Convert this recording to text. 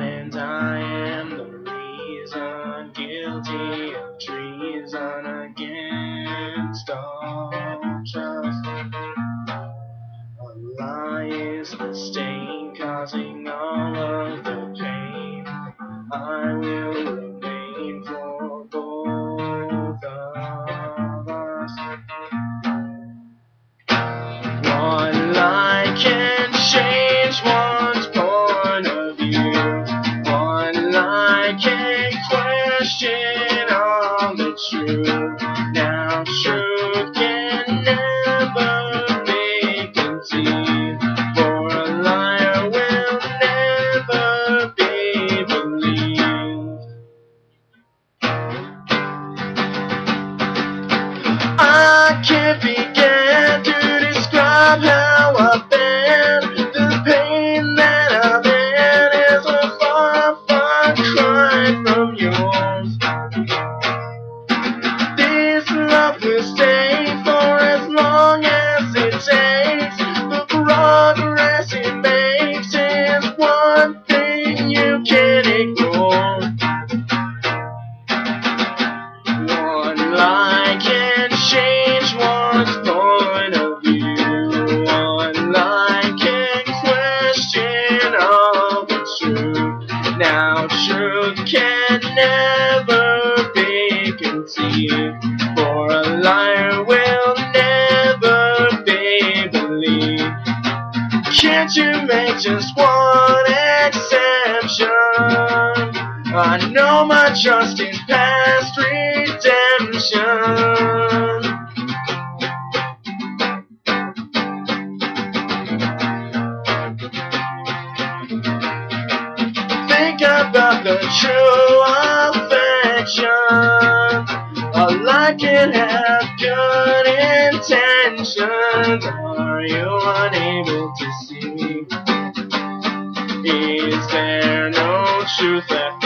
and I am the reason guilty of treason against all trust. A lie is the stain causing all of the pain. I will remain for both of us. One lie can lie can question all the truth. Now truth can never be conceived. For a liar will never be believed. I can't begin point of view. One lie can question all the truth. Now truth can never be conceived. For a liar will never be believed. Can't you make just one exception? I know my trust in past redemption. About the true affection. A lie can have good intentions. Are you unable to see? Is there no truth left